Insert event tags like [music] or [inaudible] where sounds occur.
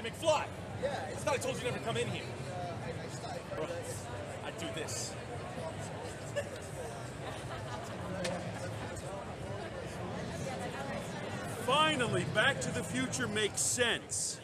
Hey, McFly! Yeah, I thought I told you never come in here. Uh, I, I started, Bro, I'd do this. [laughs] Finally, Back to the Future makes sense.